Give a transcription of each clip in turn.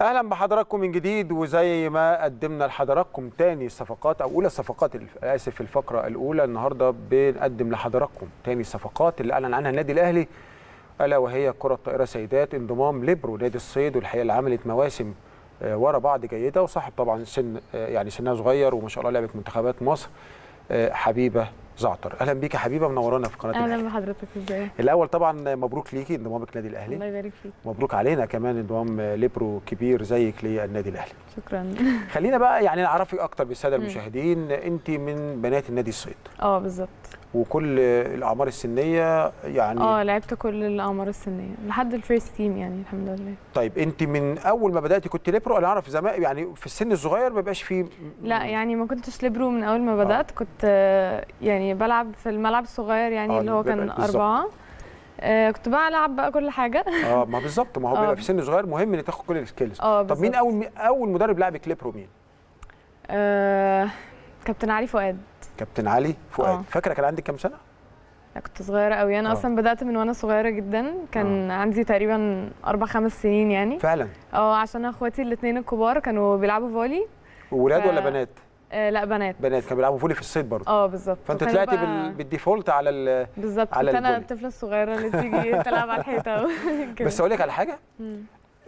أهلا بحضراتكم من جديد وزي ما قدمنا لحضراتكم تاني الصفقات أو أولى الصفقات الف- آسف في الفقرة الأولى النهارده بنقدم لحضراتكم تاني الصفقات اللي أعلن عنها النادي الأهلي ألا وهي كرة الطائرة سيدات انضمام ليبرو نادي الصيد والحقيقة اللي عملت مواسم آه، ورا بعض جيدة وصاحب طبعا سن آه، يعني سنها صغير وما شاء الله لعبت منتخبات مصر آه، حبيبة زعتر. أهلا بيك يا حبيبة منورانا في قناه أهلا بحضرتك إزاي؟ الأول طبعا مبروك ليكي انضمامك نادي الأهلي. الله يبارك فيك. مبروك علينا كمان انضمام ليبرو كبير زيك للنادي الأهلي. شكرا. خلينا بقى يعني نعرفك أكتر بالسادة المشاهدين. أنت من بنات النادي الصيد. آه بالظبط. وكل الأعمار السنية يعني آه لعبت كل الأعمار السنية لحد ال first team يعني الحمد لله. طيب أنت من أول ما بدأتي كنت ليبرو؟ أنا أعرف زمان يعني في السن الصغير ما بيبقاش فيه لا يعني ما كنتش ليبرو من أول ما بدأت كنت آه، يعني بلعب في الملعب الصغير يعني آه، اللي هو كان بالظبط. أربعة. آه، كنت بلعب بقى كل حاجة. آه ما بالظبط ما هو آه. بيبقى في سن صغير مهم ان تاخد كل ال skills آه طب مين. أول أول مدرب لعبك ليبرو مين؟ آه، كابتن علي فؤاد. كابتن علي فؤاد. آه. فاكره كان عندك كام سنة؟ كنت صغيرة قوي أنا آه. أصلا بدأت من وأنا صغيرة جدا. كان عندي تقريبا أربع خمس سنين يعني. فعلا؟ آه عشان أخواتي الاثنين الكبار كانوا بيلعبوا فولي. ولاد ف- ولا بنات؟ آه لا بنات. بنات كانوا بيلعبوا volley في الصيد برضه. آه بالظبط. فأنت طلعتي بقى- بال... بال default على ال... بالظبط. على كنت أنا. الطفلة الصغيرة اللي تيجي تلعب على الحيطة. بس أقول لك على حاجة.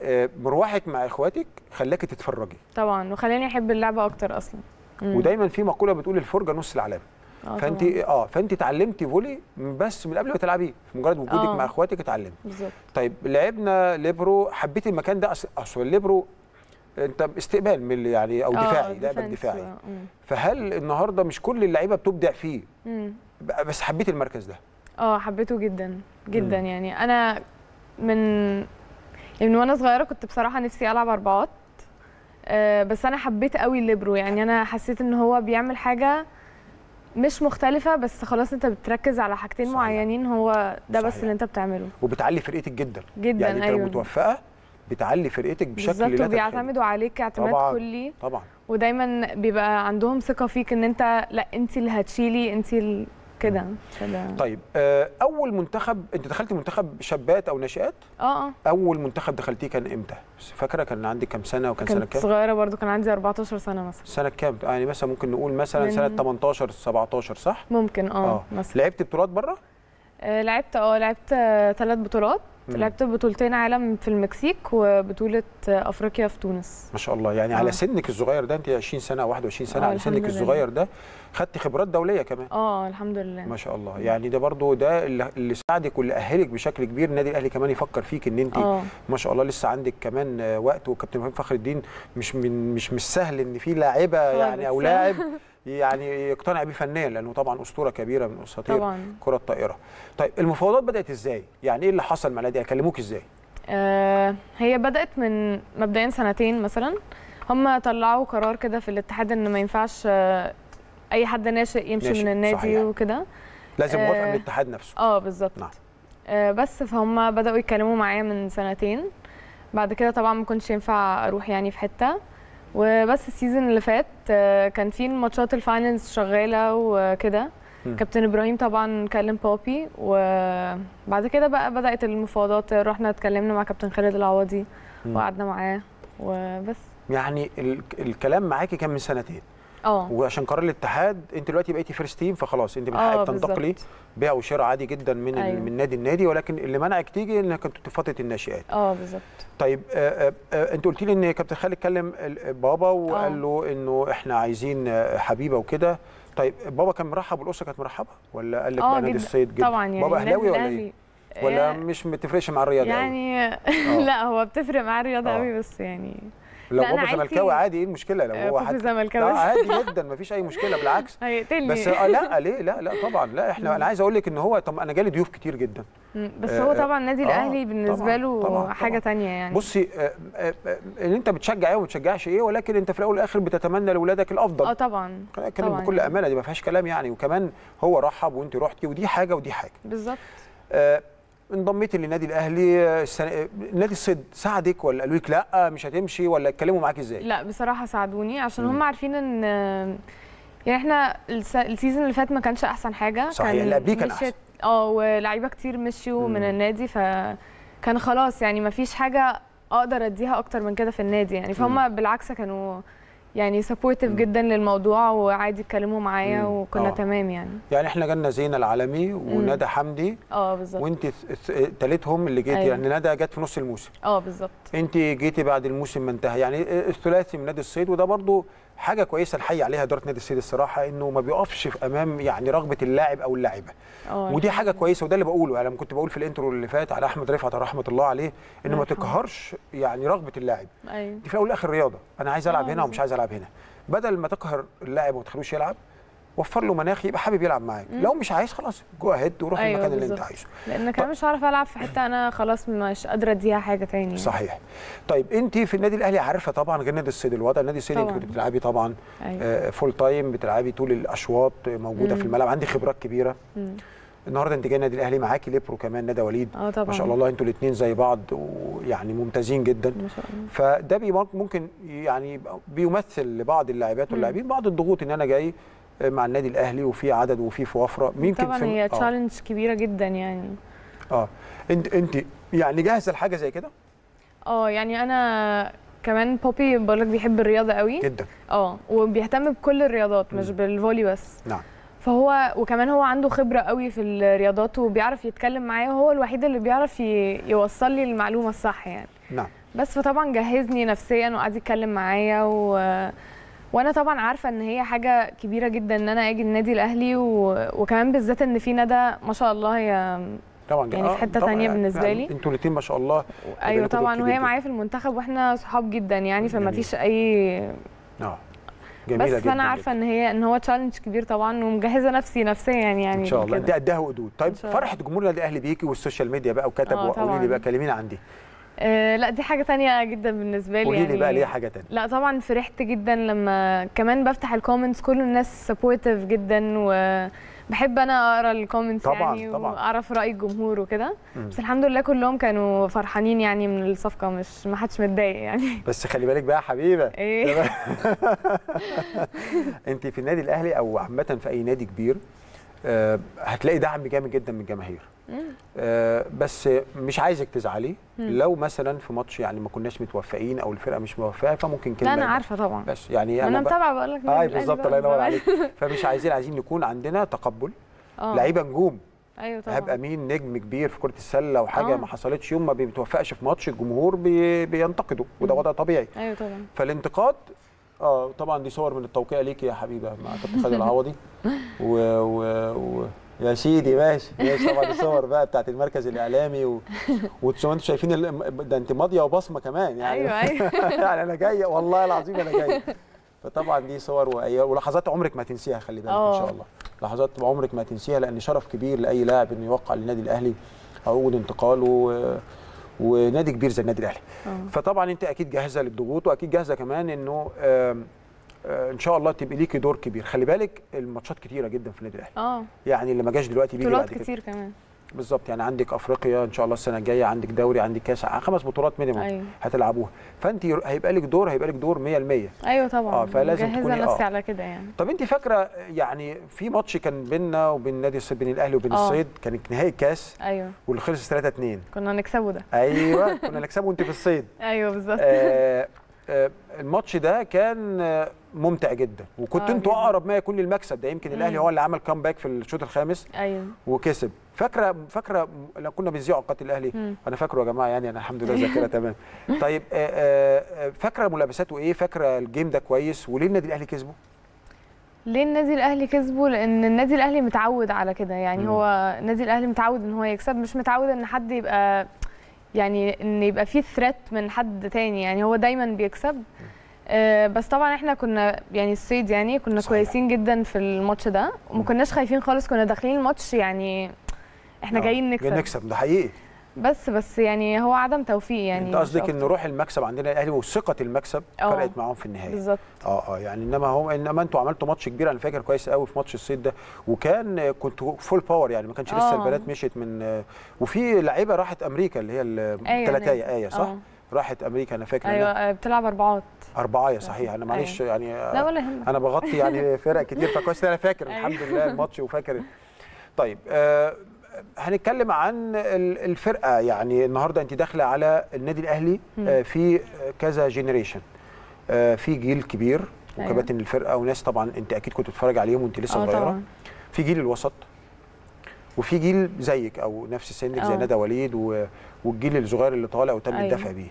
آه، مرواحك مع إخواتك خلاكي تتفرجي. طبعا. وخلاني أحب اللعبه أكتر أصلا. ودايما في مقولة بتقول الفرجة نص العلامه آه فانت. آه فانت اتعلمتي volley بس من قبل ما تلعبيه في مجرد وجودك آه. مع إخواتك اتعلمت بالظبط. طيب لعبنا ليبرو حبيتي المكان ده؟ أصل الليبرو أنت استقبال من يعني أو آه، دفاعي لعبك دفاعي. مم. فهل النهارده مش كل اللعيبة بتبدع فيه؟ مم. بس حبيتي المركز ده؟ آه حبيته جدا جدا مم. يعني. أنا من يعني من وأنا صغيرة كنت بصراحة نفسي ألعب أربعات. آه بس أنا حبيت قوي الليبرو يعني أنا حسيت إن هو بيعمل حاجة مش مختلفة بس خلاص أنت بتركز على حاجتين صحيح. معينين هو ده بس صحيح. اللي أنت بتعمله وبتعلي فرقتك جدا جدا يعني أنت لو أيوه متوفقة بتعلي فرقتك بشكل بالظبط لا. وبيعتمدوا عليك اعتماد طبعاً. كلي طبعا ودايما بيبقى عندهم ثقة فيك إن أنت لأ أنت اللي هتشيلي أنت ال... كده كده طيب آه، أول منتخب أنت دخلتي منتخب شابات أو ناشئات؟ آه آه. أول منتخب دخلتيه كان إمتى؟ فاكرة كان عندك كام سنة وكان سنة كام؟ صغيرة برضو كان عندي 14 سنة مثلا. سنة كام؟ يعني مثلا ممكن نقول مثلا من- سنة 18 17 صح؟ ممكن آه آه. مثلا. لعبت بطولات بره؟ آه لعبت آه لعبت ثلاث بطولات. مم. لعبت بطولتين عالم في المكسيك وبطولة آه، أفريقيا في تونس. ما شاء الله. يعني على آه. سنك الصغير ده انت 20 سنة أو 21 سنة آه، على سنك لله. الصغير ده خدت خبرات دولية كمان. آه الحمد لله. ما شاء الله. يعني ده برضو ده اللي ساعدك واللي أهلك بشكل كبير. النادي الأهلي كمان يفكر فيك إن انت آه. ما شاء الله لسه عندك كمان آه، وقت. وكابتن فخر الدين مش من مش مش سهل إن في لاعبة يعني أو. لاعب يعني يقتنع بيه فنيا لأنه طبعا أسطورة كبيرة من أساطير كرة الطائرة. طيب المفاوضات بدأت إزاي؟ يعني إيه اللي حصل مع النادي؟ كلموك إزاي؟ آه هي بدأت من مبدئيا سنتين مثلا هم طلعوا قرار كده في الاتحاد إن ما ينفعش آه أي حد ناشئ يمشي ناشئ، من النادي. وكده لازم موافقة من آه، الاتحاد نفسه. آه بالظبط نعم. آه بس فهم بدأوا يتكلموا معايا من سنتين بعد كده طبعا ما كنتش ينفع أروح يعني في حتة وبس ال season اللي فات آه كان في ماتشات ال finals شغالة وكده. كابتن إبراهيم طبعا كلم بابي وبعد كده بقى بدأت المفاوضات رحنا اتكلمنا مع كابتن خالد العوضي. وقعدنا معاه وبس يعني ال- الكلام معاكي كان من سنتين آه وعشان قرار الاتحاد انت دلوقتي بقيتي first team فخلاص انت من حقك تنتقلي بالظبط بيع وشراء عادي جدا من أيوة. من نادي النادي ولكن اللي منعك تيجي إنك كنت فتره الناشئات. آه بالظبط طيب آه، آه، آه، أنت قلت لي إن كابتن خالد كلم بابا وقال آه. له إنه إحنا عايزين آه، حبيبة وكده طيب بابا كان مرحب والأسرة كانت مرحبة ولا قال لك بقى نادي. الصيد جدا طبعا يعني بابا أهلاوي ولا إيه ولا آه، مش متفرقش مع الرياضة يعني لا هو بتفرق معاه الرياضة آه. قوي بس يعني لو عيلتي- زملكاوي عادي إيه المشكلة؟ لو آه، هو حد زملكاوي. لا عادي جدا مفيش أي مشكلة بالعكس. هيقتلني. بس آه لا ليه؟ لا لا طبعا. لا إحنا أنا عايز أقول لك إن هو طب أنا جالي ضيوف كتير جدا. بس آه، هو طبعا النادي آه، الاهلي بالنسبة طبعاً، له طبعاً، حاجة. تانية يعني. بصي آه، آه، آه، ان أنت بتشجع إيه وما بتشجعش إيه ولكن أنت في الأول والآخر بتتمنى لاولادك الأفضل. آه طبعا. طبعاً بكل يعني. أمانة دي ما فيهاش كلام يعني. وكمان هو رحب وأنت رحتي ودي حاجة ودي حاجة. بالظبط. آه، انضميتي للنادي الأهلي آه، السنة... آه، نادي الصيد ساعدك ولا قالوا لك لا مش هتمشي ولا اتكلموا معاك إزاي؟ لا بصراحة ساعدوني عشان. هم عارفين ان يعني إحنا الس- السيزون اللي فات ما كانش أحسن حاجة صحيح، اللي قبليه كان أحسن. آه ولاعيبة كتير مشيوا. من النادي فكان خلاص يعني ما فيش حاجة أقدر أديها أكتر من كده في النادي يعني فهم بالعكس كانوا يعني supportive جدا للموضوع وعادي يتكلموا معايا. وكنا آه. تمام يعني. يعني إحنا جالنا زينه العالمي وندى حمدي آه بالظبط. وإنت تالتهم اللي جيتي أيوة. يعني ندى جت في نص الموسم. آه بالظبط. إنت جيتي بعد الموسم ما انتهى. يعني الثلاثي من نادي الصيد وده برضو حاجة كويسة نحيي عليها إدارة نادي الصيد الصراحة إنه ما بيقفش في أمام يعني رغبة اللاعب أو اللاعبة. آه ودي حاجة كويسة وده اللي بقوله. يعني لما كنت بقول في ال intro اللي فات على أحمد رفعت رحمة الله عليه إنه ما. تقهرش يعني رغبة اللاعب. أيوه. دي في الأول والآخر رياضة. أنا عايز ألعب آه، هنا ومش. عايز ألعب هنا. بدل ما تقهر اللاعب وما تخلوش يلعب وفر له مناخ يبقى حابب يلعب معاك. لو مش عايز خلاص go ahead وروح أيوة المكان اللي أنت. عايزه. لأن كمان مش هعرف ألعب في حتة أنا خلاص مش قادرة أديها حاجة تاني صحيح. طيب أنت في النادي الأهلي عارفة طبعا غير نادي الصيد الوضع النادي الصيد انت. كنت بتلعبي طبعا آه، full time بتلعبي طول الأشواط موجودة في مم. الملعب. عندي خبرات كبيرة. مم. النهارده أنت جاي النادي الأهلي معاكي ليبرو كمان ندى وليد. آه طبعا. ما شاء الله أنتوا الاثنين زي بعض ويعني ممتازين جدا. ما شاء الله. فده ممكن يعني بيمثل لبعض اللاعبات واللاعبين بعض الضغوط إن أنا جاي مع النادي الأهلي وفي عدد وفي في وفره يمكن طبعا هي آه, challenge كبيرة جدا يعني. آه. انت انت يعني جاهزه لحاجة زي كده؟ آه يعني أنا كمان بابي بقولك بيحب الرياضة قوي. جدا. آه وبيهتم بكل الرياضات مش. بال volley بس. نعم. فهو وكمان هو عنده خبرة قوي في الرياضات وبيعرف يتكلم معايا وهو الوحيد اللي بيعرف يوصل لي المعلومة الصح يعني. نعم. بس فطبعا جهزني نفسيا وقعد يتكلم معايا و... وأنا طبعا عارفة إن هي حاجة كبيرة جدا إن أنا أجي النادي الأهلي و... وكمان بالذات إن في ندى ما شاء الله هي طبعا يعني في طبعاً تانية بالنسبة يعني لي. أنتوا الاثنين ما شاء الله أيوه طبعا وهي. معايا في المنتخب وإحنا صحاب جدا يعني فما. فيش أي آه جميلة بس جدا فانا عارفه إن هي إن هو challenge كبير طبعا ومجهزة نفسي نفسيا يعني إن شاء الله كده. قدها وقدود طيب. فرحة جمهور النادي الأهلي بيكي وال social media بقى وكتب آه، وقولي لي. بقى كلميني عن دي آه لا دي حاجة تانية جدا بالنسبة لي قولي يعني لي بقى ليه حاجة ثانية لا طبعا فرحت جدا لما كمان بفتح ال comments كل الناس supportive جدا وبحب أنا أقرأ ال comments طبعاً، يعني طبعاً. وأعرف رأي الجمهور وكده. بس الحمد لله كلهم كانوا فرحانين يعني من الصفقة مش ما حدش متضايق يعني. بس خلي بالك بقى يا حبيبة. إيه؟ أنت في النادي الأهلي أو عامة في أي نادي كبير؟ هتلاقي دعم جامد جدا من الجماهير. آه، بس مش عايزك تزعلي. لو مثلا في ماتش يعني ما كناش متوفقين أو الفرقة مش موفقه فممكن كلمه لا أنا عارفة طبعا. بس يعني أنا بقى- متابعة بقول لك آه بالظبط الله ينور عليك. فمش عايزين عايزين يكون عندنا تقبل. لعيبة نجوم. أيوه طبعا. هيبقى مين نجم كبير في كرة السلة وحاجه آه. ما حصلتش يوم ما بيتوفقش في ماتش الجمهور بي بينتقده وده. وضع طبيعي. أيوه طبعا. فالانتقاد آه طبعا دي صور من التوقيع ليك يا حبيبه مع كابتن خالد العوضي. و, و, و يا سيدي ماشي ماشي. طبعا الصور بقى بتاعت المركز الإعلامي و... وانتوا أنتوا شايفين ال... ده انت ماضية وبصمة كمان يعني. أيوه أيوه. يعني أنا جاي والله العظيم أنا جاي. فطبعا دي صور وأيام ولحظات عمرك ما تنسيها خلي بالك إن آه. شاء الله. لحظات عمرك ما تنسيها لأن شرف كبير لأي لاعب إنه يوقع للنادي الأهلي عقود انتقاله. و... ونادي كبير زي النادي الأهلي. آه. فطبعا أنت أكيد جاهزة للضغوط وأكيد جاهزة كمان إنه آه، إن شاء الله تبقى ليكي دور كبير. خلي بالك الماتشات كتيرة جدا في النادي الأهلي. آه. يعني اللي ما جاش دلوقتي بيجي بعد كده. كتير كمان. بالظبط. يعني عندك أفريقيا إن شاء الله السنة الجاية عندك دوري عندك كأس خمس بطولات مينيموم أيوه. هتلعبوها. فأنت هيبقى لك دور هيبقى لك دور 100% أيوه طبعا. آه، فلازم مجهزه تكوني- نفسي آه. على كده يعني. طب أنت فاكرة يعني في ماتش كان بيننا وبين نادي الصيد بين الأهلي وبين آه. الصيد كان نهائي الكاس أيوه. واللي خلص 3 2 كنا نكسبه ده. أيوه كنا نكسبه وأنت في الصيد أيوه بالظبط. آه، آه، الماتش ده كان آه، ممتع جدا. وكنت آه، أنتوا. أقرب ما يكون للمكسب ده يمكن الأهلي مم. هو اللي عمل comeback في الشوط الخامس أيوه. وكسب. فاكره فاكرة لما كنا بنذيع أوقات الأهلي. مم. أنا فاكره يا جماعة يعني أنا الحمد لله ذاكرة تمام. طيب آه، آه، فاكرة ملابساته إيه؟ فاكرة ال game ده كويس؟ وليه النادي الأهلي كسبه؟ ليه النادي الأهلي كسبه؟ لأن النادي الأهلي متعود على كده. يعني مم. هو النادي الأهلي متعود إن هو يكسب مش متعود إن حد يبقى يعني إن يبقى فيه threat من حد تاني. يعني هو دايما بيكسب. آه، بس طبعا إحنا كنا يعني الصيد يعني كنا صحيح. كويسين جدا في الماتش ده وما كناش خايفين خالص كنا داخلين الماتش يعني إحنا آه، جايين نكسب نكسب ده حقيقي بس بس يعني هو عدم توفيق يعني أنت قصدك إن. روح المكسب عندنا الاهلي وثقة المكسب آه. فرقت معاهم في النهاية بالظبط آه آه يعني إنما هم إنما أنتوا عملتوا ماتش كبير أنا فاكر كويس قوي في ماتش الصيد ده وكان آه، كنتوا full power يعني ما كانش لسه آه. البنات مشيت من آه، وفي لعيبة راحت أمريكا اللي هي الثلاثيه إيه صح؟ آه. راحت أمريكا أنا فاكر أيوه أنا آه، بتلعب أربعات. أربعة صحيح. أنا معلش يعني آه، لا ولا يهمك. أنا بغطي يعني فرق كتير. فكويس أنا فاكر. أيوة. الحمد لله الماتش وفاكر. طيب آه هنتكلم عن ال- الفرقة. يعني النهارده أنت داخلة على النادي الأهلي آه، في كذا جينيريشن في جيل كبير أيوة. وكباتن الفرقة وناس طبعا أنت أكيد كنت بتتفرج عليهم وأنت لسه آه صغيرة. في جيل الوسط. وفي جيل زيك أو نفس سنك زي آه. ندى وليد و... والجيل الصغير اللي طالع وتم أيوة. الدفع بيه.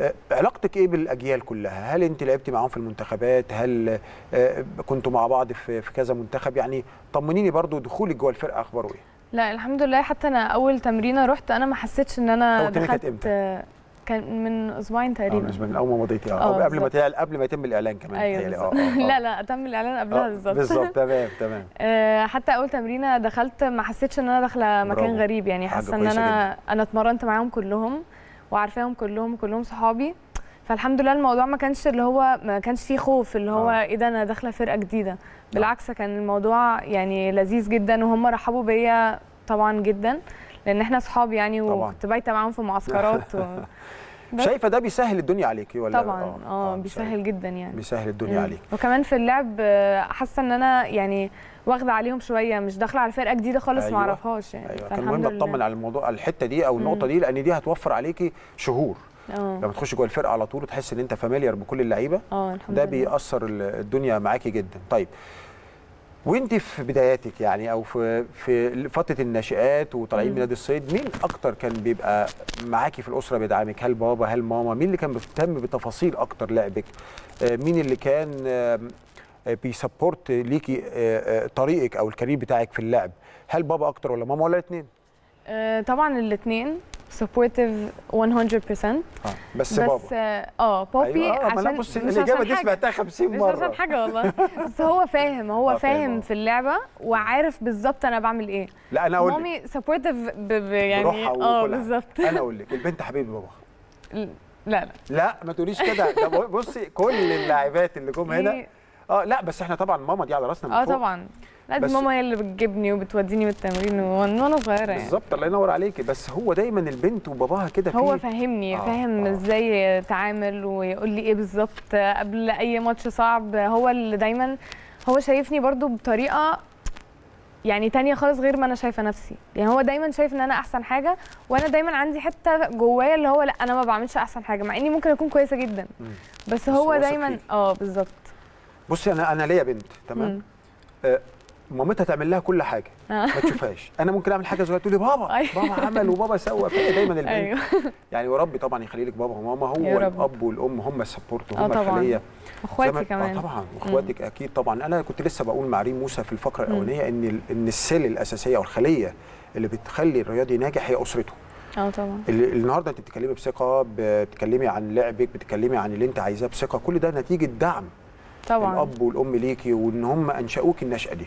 آه، علاقتك إيه بالأجيال كلها هل أنت لعبتي معاهم في المنتخبات هل آه، كنتوا مع بعض في في كذا منتخب يعني طمنيني برضو دخولك جوه الفرقة أخباره إيه لا الحمد لله حتى أنا أول تمرينة رحت أنا ما حسيتش إن أنا أول تمرينة كانت دخلت إمتى؟ كان من أسبوعين آه تقريبا. بالنسبة من أول ما مضيتي آه قبل ما قبل ما يتم الإعلان كمان أيوه. بالظبط. آه آه لا لا تم الإعلان قبلها آه، بالظبط. بالظبط تمام تمام. آه، حتى أول تمرينة دخلت ما حسيتش إن أنا داخلة مكان برافو. غريب يعني حاسة إن أنا أنا اتمرنت معاهم كلهم وعارفاهم كلهم كلهم صحابي. فالحمد لله الموضوع ما كانش اللي هو ما كانش فيه خوف اللي هو آه. إيه ده أنا داخلة فرقة جديدة. بالعكس كان الموضوع يعني لذيذ جدا وهم رحبوا بيا طبعا جدا. لأن إحنا صحاب يعني. وكنت بايتة معاهم في معسكرات و... شايفة ده بيسهل الدنيا عليكي ولا؟ طبعا. آه بيسهل جدا يعني. بيسهل الدنيا مم. عليك. وكمان في اللعب آه، حاسة إن أنا يعني واخدة عليهم شوية مش داخلة على فرقة جديدة خالص أيوة. ما اعرفهاش يعني. أيوه. كان مهم. اطمن على الموضوع على الحتة دي أو النقطة دي لأن دي هتوفر عليكي شهور. آه. لما تخش جوه الفرقة على طول وتحس إن أنت فاميليار بكل اللعيبة. الحمد ده بيأثر ال- الدنيا معاكي جدا. طيب وانت في بداياتك يعني أو في في فترة الناشئات وطالعين من. نادي الصيد مين أكتر كان بيبقى معاكي في الأسرة بيدعمك هل بابا هل ماما؟ مين اللي كان بيهتم بتفاصيل أكتر لعبك؟ آه، مين اللي كان آه، بي support ليكي آه، طريقك أو ال career بتاعك في اللعب؟ هل بابا أكتر ولا ماما ولا الاثنين طبعا الاثنين supportive 100% آه بس, بس بابا. آه آه، بابي أيوه آه، ما أنا عشان بص مش الإجابة عشان دي. سمعتها 50 مش مرة. عشان حاجة والله. بس هو فاهم هو آه، فاهم، فاهم آه. في اللعبة وعارف بالظبط أنا بعمل إيه. لا أنا أقول مامي supportive. يعني آه. بالظبط. أنا أقول لك البنت حبيبة بابا. لا لا. لا ما تقوليش كده. ده بصي كل اللاعبات اللي جم هنا آه لا بس إحنا طبعا ماما دي على راسنا من آه فوق. طبعا لا دي بس- ماما هي اللي بتجيبني وبتوديني بالتمرين وأنا صغيرة يعني بالظبط الله ينور عليكي بس هو دايما البنت وباباها كده هو فاهمني آه، فاهم آه. إزاي يتعامل ويقول لي إيه بالظبط قبل أي ماتش صعب هو اللي دايما هو شايفني برضو بطريقة يعني تانية خالص غير ما أنا شايفة نفسي يعني هو دايما شايف إن أنا أحسن حاجة وأنا دايما عندي حتة جوايا اللي هو لا أنا ما بعملش أحسن حاجة مع إني ممكن أكون كويسة جدا مم. بس هو دايما. آه بالظبط بصي أنا أنا ليا بنت تمام. آه مامتها تعمل لها كل حاجة آه. ما تشوفهاش. أنا ممكن أعمل حاجة صغيره تقول لي بابا أيوة. بابا عمل وبابا سوى. دايما البنت. أيوه. يعني وربي طبعا يخلي لك بابا وماما هو. الأب والأم هم السبورت آه وهم طبعاً. الخلية. أخواتي كمان آه طبعا. واخواتك أكيد طبعا. أنا كنت لسه بقول مع ريم موسى في الفقرة. الأولانية إن إن ال cell الأساسية أو الخلية اللي بتخلي الرياضي ناجح هي أسرته. آه طبعا. النهارده أنت بتتكلمي بثقة بتتكلمي عن لعبك بتتكلمي عن اللي أنت عايزاه بثقة كل ده نتيجة دعم. طبعا. الأب والأم ليكي وإن هم أنشأوك النشأة دي.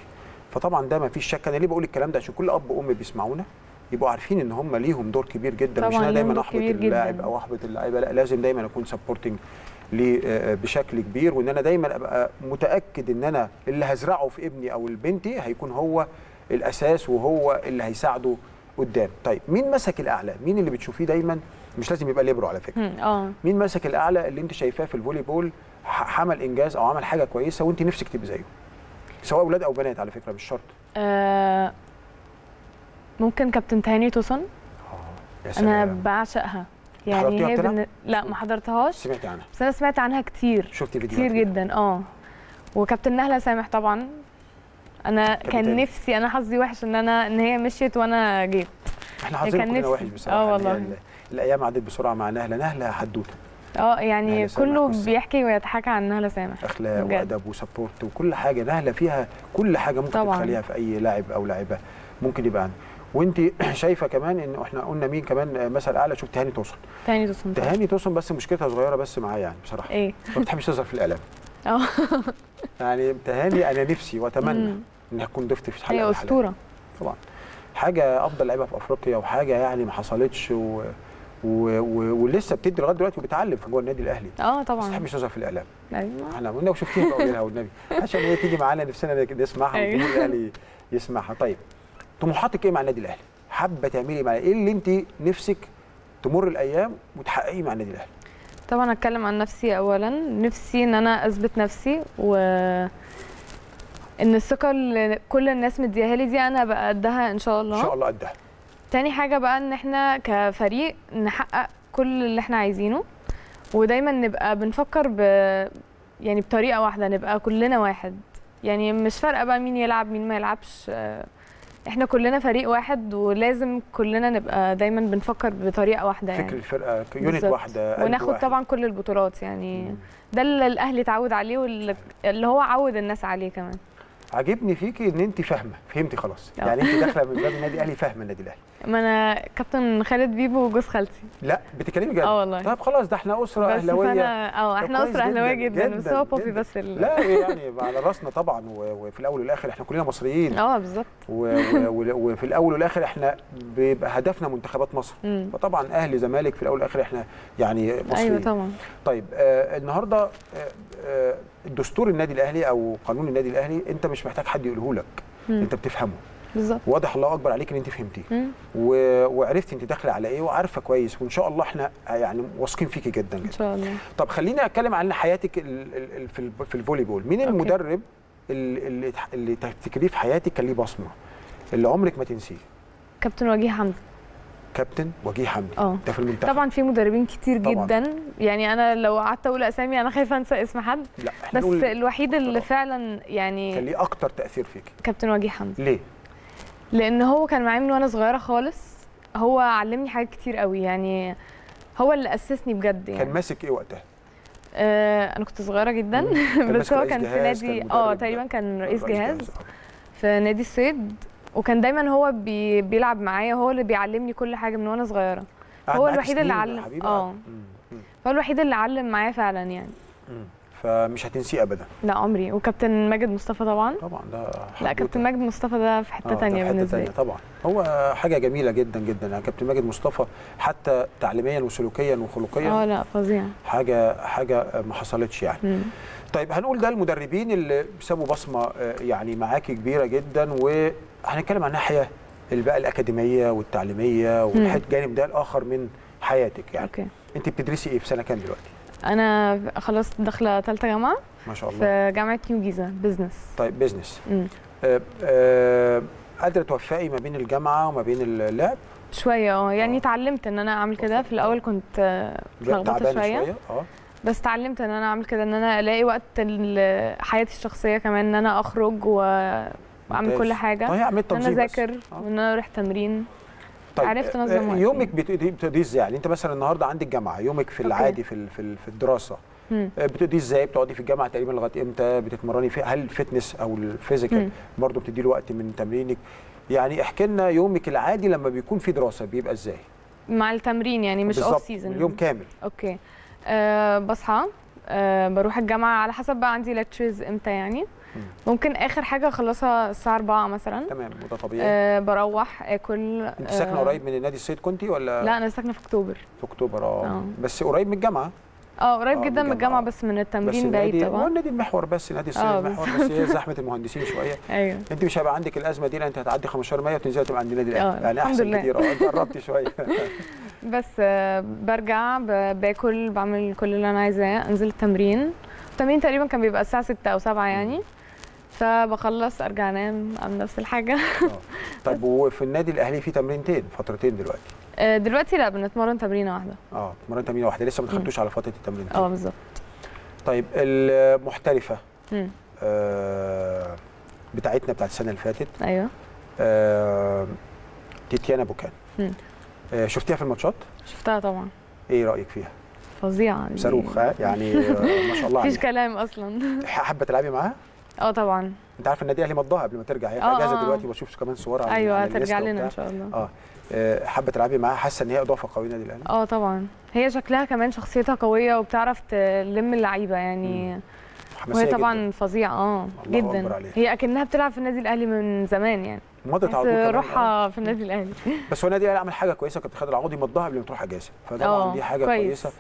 فطبعا ده ما فيش شك أنا ليه بقول الكلام ده؟ عشان كل أب وأم بيسمعونا يبقوا عارفين إن هم ليهم دور كبير جدا. مش أنا دايما أحبط. اللاعب أو أحبط اللعيبة لا لازم دايما أكون supporting ليه آه، بشكل كبير. وإن أنا دايما أبقى متأكد إن أنا اللي هزرعه في ابني أو البنتي هيكون هو الأساس وهو اللي هيساعده قدام. طيب مين مثلك الأعلى؟ مين اللي بتشوفيه دايما؟ مش لازم يبقى ليبرو على فكرة. آه. مين مثلك الأعلى اللي أنت شايفاه في ال volleyball؟ عمل إنجاز أو عمل حاجة كويسة وانت نفسك تبقى زيه. سواء أولاد أو بنات على فكرة مش شرط. آه، ممكن كابتن تهاني طوسون يا أنا بعشقها. يعني هي؟ بن... لا ما حضرتهاش. سمعت عنها؟ بس أنا سمعت عنها كتير. شفت فيديوهات كتير. جدا آه. وكابتن نهلة سامح طبعا. أنا. كان نفسي أنا حظي وحش إن أنا إن هي مشيت وأنا جيت. إحنا حظنا كلنا. وحش بصراحة. آه إن والله. الأيام عدت بسرعة مع نهلة. نهلة حدوتة. آه يعني كله. بيحكي ويتحكى عن نهله سامح أخلاق. وأدب وسبورت وكل حاجة نهله فيها كل حاجة ممكن طبعاً. تخليها في أي لاعب أو لاعبة ممكن يبقى عنده وانت شايفة كمان إن إحنا قلنا مين كمان مثل أعلى شفت تهاني توصل تهاني طبعاً. تهاني توصل بس مشكلتها صغيرة بس معايا يعني بصراحة إيه ما بتحبش تظهر في الإعلام آه يعني تهاني أنا نفسي وأتمنى. انها تكون ضيفتي في حلقة هي الحلقات. أسطورة طبعا حاجة أفضل لعيبة في أفريقيا وحاجة يعني ما حصلتش و... و... و... ولسه بتدي لغاية دلوقتي وبتعلم في جوه النادي الأهلي. آه بس ما طبعا تحبش تظهر في الإعلام. أيوه. إحنا قلنا وشفتيها بقول لها والنبي. عشان هي تيجي معانا نفسنا نسمعها أيوة. والجمهور الأهلي يسمعها. طيب طموحاتك إيه مع النادي الأهلي؟ حابة تعملي مع إيه اللي أنت نفسك تمر الأيام وتحققيه مع النادي الأهلي؟ طبعا أتكلم عن نفسي اولا. نفسي إن أنا أثبت نفسي و إن الثقة اللي كل الناس مدياها لي دي أنا بقى قدها إن شاء الله. إن شاء الله قدها. تاني حاجة بقى إن إحنا كفريق نحقق كل اللي إحنا عايزينه ودايما نبقى بنفكر ب يعني بطريقة واحدة نبقى كلنا واحد يعني مش فارقة بقى مين يلعب مين ما يلعبش إحنا كلنا فريق واحد ولازم كلنا نبقى دايما بنفكر بطريقة واحدة فكر يعني الفرقه يونت. واحدة وناخد واحد. طبعا كل البطولات يعني مم. ده اللي الأهلي اتعود عليه واللي اللي هو عود الناس عليه كمان عاجبني فيكي إن انت فاهمة. فهمتي خلاص. آه. يعني انت داخلة من باب النادي الأهلي فاهمة النادي الأهلي. ما أنا كابتن خالد بيبو جوز خالتي. لا بتتكلمي جد؟ آه والله. طب خلاص ده إحنا أسرة بس أهلاوية. آه إحنا أسرة أهلاوية جداً، جدا, بس هو بوبي. بس ال... لا يعني على رأسنا طبعا وفي الأول والآخر إحنا كلنا مصريين. آه بالظبط. وفي الأول والآخر إحنا بيبقى هدفنا منتخبات مصر. مم. فطبعا أهلي زمالك في الأول والآخر إحنا يعني مصريين. أيوه طبعا. طيب آه النهارده آه آه الدستور النادي الأهلي أو قانون النادي الأهلي أنت مش محتاج حد يقوله لك. مم. أنت بتفهمه. بالظبط. واضح الله أكبر عليك إن أنت فهمتيه. و... وعرفتي أنت داخله على إيه وعارفة كويس. وإن شاء الله إحنا يعني واثقين فيكي جدا إن شاء الله. طب خليني أتكلم عن حياتك ال... ال... ال- في ال... في ال volleyball مين okay. المدرب اللي اللي تفتكريه في حياتك كان ليه بصمة؟ اللي عمرك ما تنسيه. كابتن وجيه حمدي. كابتن وجيه حمدي. آه. ده في المنتخب. طبعا في مدربين كتير طبعاً. جدا. يعني أنا لو قعدت أقول أسامي أنا خايفة أنسى اسم حد. لا بس الوحيد اللي طبعاً. فعلا كان يعني ليه أكتر تأثير فيك؟ كابتن وجيه حمدي. ليه؟ لأن هو كان معايا من وأنا صغيرة خالص. هو علمني حاجات كتير قوي. يعني هو اللي أسسني بجد كان يعني ماسك إيه وقتها؟ آه أنا كنت صغيرة جدا. كان بس هو كان في جهاز، نادي كان آه تقريبا كان رئيس جهاز. آه. في نادي الصيد وكان دايما هو بي بيلعب معايا هو اللي بيعلمني كل حاجة من وأنا صغيرة. هو الوحيد اللي علم- آه. مم. هو الوحيد اللي علم معايا فعلا يعني. مم. فمش هتنسيه ابدا. لا عمري. وكابتن ماجد مصطفى طبعا. طبعا ده لا. كابتن ماجد مصطفى ده في حتة آه، ده في بالنسبة لي. طبعا. هو حاجة جميلة جدا جدا. يعني كابتن ماجد مصطفى حتى تعليميا وسلوكيا وخلقيا آه لا فظيع. حاجة حاجة ما حصلتش يعني. مم. طيب هنقول ده المدربين اللي سابوا بصمة آه، يعني معاكي كبيرة جدا وهنتكلم عن الناحيه بقى الأكاديمية والتعليمية والجانب ده الآخر من حياتك يعني. Okay. أنت بتدرسي إيه في سنة كام دلوقتي؟ أنا خلاص داخلة ثالثه جامعة ما شاء الله. في جامعة نيو جيزة business طيب business مم. آه، آه، قادرة توفقي ما بين الجامعة وما بين اللعب شوية آه يعني آه. اتعلمت إن أنا أعمل كده. في الأول كنت تعبانة شوية. شوية آه. بس اتعلمت إن أنا أعمل كده إن أنا ألاقي وقت حياتي الشخصية كمان إن أنا أخرج و- وأعمل. كل حاجة طيب أنا تنظيم بس. أذاكر آه. وان أنا أروح تمرين طيب عرفت آه، أنظم وقتي. يومك بتقضيه إزاي يعني أنت مثلا النهارده عندك جامعة يومك في. العادي في في ال- في الدراسة. آه، بتقضيه إزاي بتقعدي في الجامعة تقريبا لغاية إمتى بتتمرني في هل ال fitness أو ال physical. برضه بتدي له وقت من تمرينك يعني احكي لنا يومك العادي لما بيكون في دراسة بيبقى إزاي مع التمرين يعني مش off season اليوم كامل okay أه بصحى أه بروح الجامعة على حسب بقى عندي lectures إمتى يعني. ممكن آخر حاجة أخلصها الساعة 4 مثلا. تمام وده طبيعي. أه بروح أكل أنت ساكنة آه، قريب من النادي السيد كنتي ولا؟ لا أنا ساكنة في أكتوبر. في أكتوبر آه. آه. بس قريب من الجامعة؟ آه قريب آه، جدا من الجامعة. بس من التمرين بعيد النادي هو طبعا النادي المحور بس نادي السيد آه، المحور بس. هي زحمة المهندسين شوية. أيوه. أنت مش هيبقى عندك الأزمة دي لأن أنت هتعدي 15 مية وتنزلي تبقى عند النادي الأهلي. آه، يعني أحسن. كتير آه انت قربتي شوية. بس آه، برجع باكل بعمل كل اللي أنا عايزاه أنزل التمرين. التمرين تقريبا كان بيبقى الساعة 6 أو 7 يعني. فبخلص أرجع أنام أعمل نفس الحاجة. آه. طيب وفي النادي الأهلي في تمرينتين فترتين دلوقتي. آه، دلوقتي لا بنتمرن تمرينة واحدة. آه تمرين تمرين واحدة لسه ما دخلتوش على فترة التمرين آه بالظبط. طيب المحترفة. آه بتاعتنا بتاعت السنة اللي فاتت. أيوه. آه تيتيانا بوكان. آه شفتيها في الماتشات؟ شفتها طبعا. إيه رأيك فيها؟ فظيعة. صاروخ ها يعني آه ما شاء الله مفيش كلام أصلا. حابة تلعبي معاها؟ آه طبعا أنت عارف النادي الاهلي مضاها قبل ما ترجع هي في آه، اجازه آه. دلوقتي بشوف كمان صورها أيوه هترجع لنا إن. شاء الله آه آه، حابة تلعبي معاها حاسة إن هي إضافة قوية للنادي الاهلي آه طبعا هي شكلها كمان شخصيتها قوية وبتعرف تلم اللعيبة يعني وهي. طبعا فظيعة آه جدا. هي أكنها بتلعب في النادي الأهلي من زمان يعني مضت على. روحها في النادي الأهلي بس هو النادي الأهلي عمل حاجة كويسة كابتن خالد العوضي مضاها قبل ما تروح اجازه فطبعا دي حاجة كويس. كويسة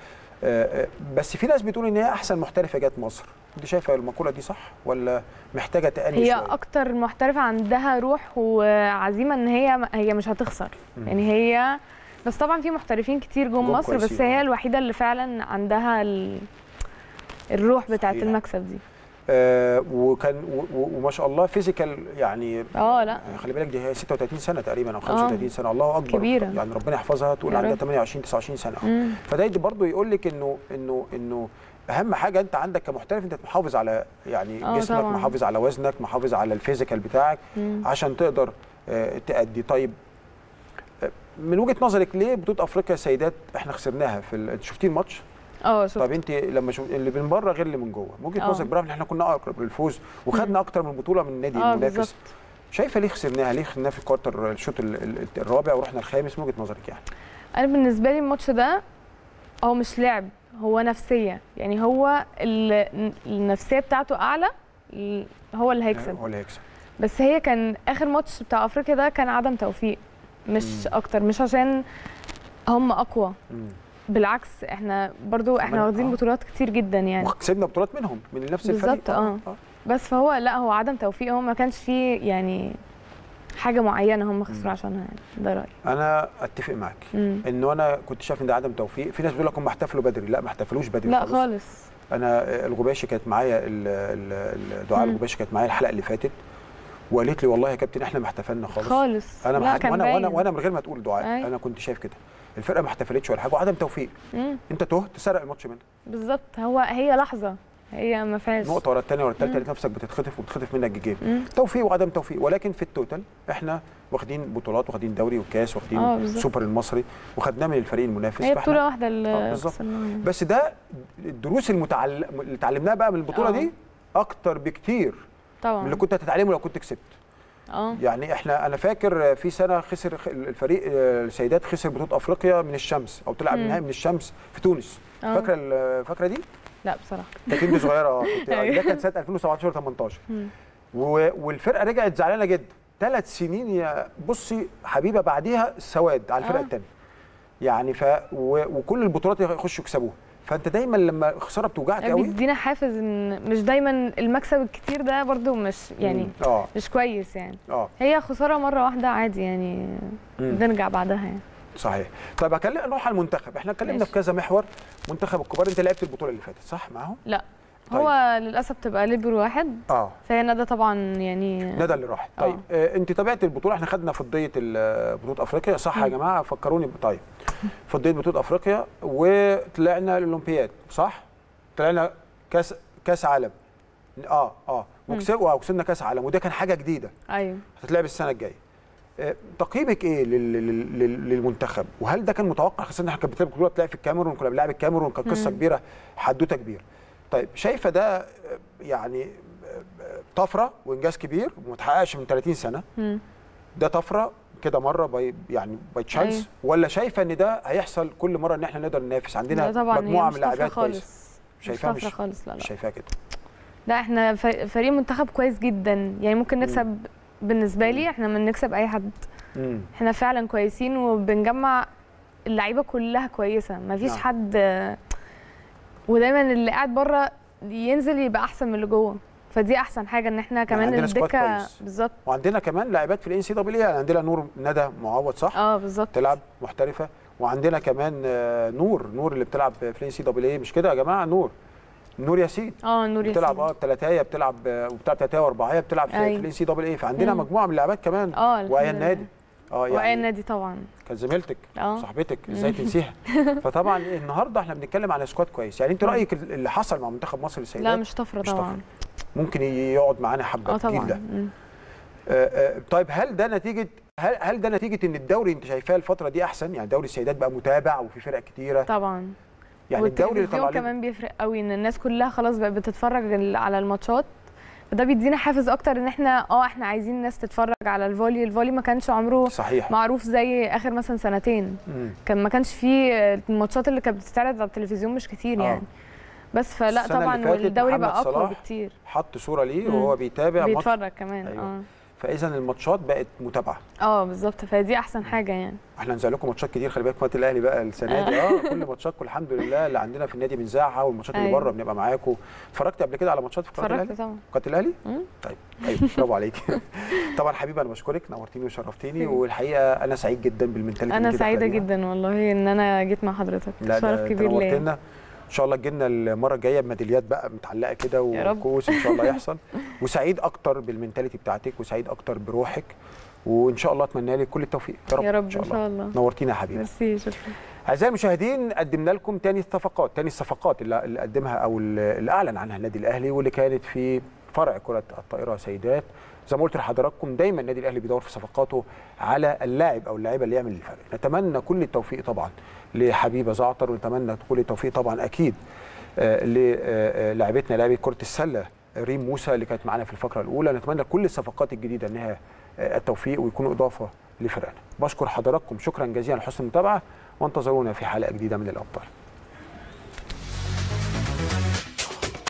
بس في ناس بتقول إن هي أحسن محترفة جت مصر أنت شايفة المقولة دي صح ولا محتاجة تأني هي شوية أكتر محترفة عندها روح وعزيمة إن هي هي مش هتخسر مم. يعني هي بس طبعا في محترفين كتير جم جم مصر بس كويسين، آه. هي الوحيدة اللي فعلا عندها ال... الروح بتاعت. المكسب دي آه وكان وما شاء الله فيزيكال يعني آه لا خلي بالك دي هي 36 سنة تقريبا أو 35 سنة الله أكبر كبيرة. يعني ربنا يحفظها تقول عندها رب. 28 29 سنة مم. فده برضه يقول لك إنه إنه إنه أهم حاجة أنت عندك كمحترف أنت محافظ على يعني آه جسمك طبعاً. محافظ على وزنك محافظ على ال physical بتاعك مم. عشان تقدر آه، تأدي طيب آه، من وجهة نظرك ليه بطولة أفريقيا سيدات إحنا خسرناها في شفتي الماتش آه طب انت لما شوف اللي من بره غير اللي من جوه وجهة آه. نظرك برغم إن إحنا كنا أقرب للفوز وخدنا أكتر من بطولة من النادي آه المنافس. شايفة ليه خسرناها؟ ليه خسرناها في ال quarter الشوط ال- ال- الرابع ورحنا الخامس؟ من وجهة نظرك يعني. أنا بالنسبة لي الماتش ده هو مش لعب هو نفسية. يعني هو ال- النفسية بتاعته أعلى هو اللي هيكسب. هو اللي هيكسب. بس هي كان آخر ماتش بتاع أفريقيا ده كان عدم توفيق مش مم. أكتر مش عشان هم أقوى. مم. بالعكس إحنا برضو إحنا واخدين آه. بطولات كتير جدا يعني وكسبنا بطولات منهم من نفس الفريق بالظبط، آه. بس فهو لا هو عدم توفيق هو ما كانش فيه يعني حاجة معينة هم خسروا عشانها يعني ده رأيي أنا أتفق معاك. انه أنا كنت شايف إن ده عدم توفيق في ناس بتقول لك هم احتفلوا بدري لا ما احتفلوش بدري لا خالص. خالص أنا الغباشي كانت معايا دعاء. الغباشي كانت معايا الحلقة اللي فاتت وقالت لي والله يا كابتن إحنا ما احتفلنا خالص خالص أنا ما وأنا وأنا. وأنا من غير ما تقول دعاء. أنا كنت شايف كده الفرقة ما احتفلتش ولا حاجة وعدم توفيق مم. انت تهت سرق الماتش منك بالظبط هو هي لحظة هي ما فيهاش نقطة ورا الثانية ورا الثالثه. لقيت نفسك بتتخطف وبتخطف منك game. توفيق وعدم توفيق ولكن في ال total إحنا واخدين بطولات واخدين دوري وكاس واخدين بالظبط. سوبر المصري وخدناه من الفريق المنافس هي بطولة واحدة اللي آه،. خسرناها. بس ده الدروس المتعلم اللي اتعلمناها بقى من البطولة آه. دي أكتر بكتير من طبعا اللي كنت هتتعلمه لو كنت كسبت آه يعني إحنا أنا فاكر في سنة خسر الفريق السيدات خسر بطولة افريقيا من الشمس أو تلعب مم. النهائي من الشمس في تونس آه. فاكرة فاكرة دي لا بصراحة كانت انت صغيرة آه أيوة. ده كان سنة 2017 18 مم. و- والفرقة رجعت زعلانة جدا ثلاث سنين يا بصي حبيبة بعديها السواد على الفرقة آه. الثانية يعني ف و... وكل البطولات يخشوا يكسبوها فانت دايما لما الخساره بتوجعك قوي بيدينا حافز إن مش دايما المكسب الكتير ده برضو مش يعني. آه. مش كويس يعني. آه. هي خسارة مرة واحدة عادي يعني. بنرجع بعدها يعني. صحيح. طيب هكلم نروح على المنتخب. إحنا اتكلمنا. في كذا محور. منتخب الكبار انت لعبت البطولة اللي فاتت صح؟ معاهم؟ لا. طيب. هو للأسف تبقى ليبرو واحد. آه. فهي ندى طبعا يعني ندى اللي راحت آه. طيب آه. انت تابعت البطولة؟ إحنا خدنا فضية بطولة أفريقيا. صح يا. جماعة؟ فكروني طيب. فضية بطولة أفريقيا وطلعنا الاولمبياد صح؟ طلعنا كاس كاس عالم. آه آه. وكسب وكسبنا كاس عالم وده كان حاجة جديدة. أيوه. هتتلعب السنة الجاية. آه، تقييمك إيه لل- لل- لل- للمنتخب؟ وهل ده كان متوقع؟ خاصة إن إحنا كانت بتلعب بطولة تلعب في الكاميرون كنا بنلعب الكاميرون كانت قصه. كبيرة حدوتة كبيرة. طيب شايفة ده يعني طفرة وإنجاز كبير وما اتحققش من 30 سنة؟ مم. ده طفرة كده مرة by يعني by chance أيوة. ولا شايفة إن ده هيحصل كل مرة إن إحنا نقدر ننافس؟ عندنا مجموعة من اللاعبات كويسة. شايفاها مش خالص لا لا. شايفاها كده. لا إحنا فريق منتخب كويس جدا. يعني ممكن نكسب بالنسبة لي إحنا من نكسب أي حد. امم إحنا فعلا كويسين وبنجمع اللعيبة كلها كويسة. ما فيش نعم. حد ودايما اللي قاعد بره ينزل يبقى أحسن من اللي جوه. فدي أحسن حاجة إن إحنا كمان عندنا squad الدكة. بالظبط. وعندنا كمان لاعبات في ال NCAA يعني عندنا نور ندى معوض صح؟ آه بالظبط. تلعب محترفة. وعندنا كمان آه، نور نور اللي بتلعب في ال NCAA مش كده يا جماعة؟ نور. نور ياسين. آه نور بتلعب آه ياسين بثلاثيه بتلعب آه، وبتلعب ثلاثيه واربعيه بتلعب في. الان سي دبليو فعندنا مم. مجموعة من اللاعبات كمان. آه وايا لله. النادي آه يعني النادي طبعا. كانت زميلتك آه. صاحبتك إزاي تنسيها؟ فطبعا النهارده إحنا بنتكلم على سكواد كويس. يعني انت. رأيك اللي حصل مع منتخب مصر لا للسيدات مش طفرة مش طبعا. ممكن يقعد معانا حبة آه طبعا. ده. آه، آه، طيب هل ده نتيجة هل هل ده نتيجة إن الدوري انت شايفاه الفترة دي أحسن؟ يعني دوري السيدات بقى متابع وفي فرق كتيرة. طبعا. يعني الدوري اللي والتلفزيون طلع لنا كمان بيفرق قوي إن الناس كلها خلاص بقت بتتفرج على الماتشات. فده بيدينا حافز أكتر إن إحنا آه إحنا عايزين الناس تتفرج على الفولي الفولي ما كانش عمره صحيح معروف زي آخر مثلا سنتين مم. كان ما كانش فيه الماتشات اللي كانت بتتعرض على التلفزيون مش كتير آه. يعني بس فلا طبعا والدوري بقى أقوى بكتير حط صورة ليه. وهو بيتابع بيتفرج كمان أيوة. آه فإذا الماتشات بقت متابعة. آه بالظبط. فدي أحسن حاجة يعني. إحنا هنزل لكم ماتشات كتير خلي بالك في الأهلي بقى السنة دي. آه. كل ماتشاتكم الحمد لله اللي عندنا في النادي بنذاعها والماتشات اللي أيوة. بره بنبقى معاكم اتفرجت قبل كده على ماتشات في قناة اتفرجت الأهلي؟ طبعا. قناة الأهلي. طيب طيب برافو عليك. طبعا حبيبي أنا بشكرك نورتيني وشرفتيني. والحقيقة أنا سعيد جدا بالمنتاليتي أنا سعيدة. جدا والله إن أنا جيت مع حضرتك. شرف كبير ليا. إن شاء الله تجينا المرة الجاية بميداليات بقى متعلقة كده. وكوس إن شاء الله يحصل. وسعيد أكتر بالمنتاليتي بتاعتك وسعيد أكتر بروحك. وإن شاء الله أتمنى لك كل التوفيق. يا رب, يا رب إن شاء الله. نورتينا يا حبيبي. ميرسي شكرا. أعزائي المشاهدين قدمنا لكم تاني الصفقات تاني الصفقات اللي اللي قدمها أو اللي أعلن عنها النادي الأهلي واللي كانت في فرع كرة الطائرة سيدات. زي ما قلت لحضراتكم دايما النادي الأهلي بيدور في صفقاته على اللاعب أو اللاعيبه اللي يعمل الفرق. نتمنى كل التوفيق طبعا. لحبيبة زعتر ونتمنى كل التوفيق طبعا أكيد آه، للاعبتنا لاعبة كرة السلة ريم موسى اللي كانت معانا في الفقرة الأولى. نتمنى كل الصفقات الجديدة إنها آه، التوفيق ويكونوا إضافة لفرقنا. بشكر حضراتكم شكرا جزيلا لحسن المتابعة وانتظرونا في حلقة جديدة من الأبطال.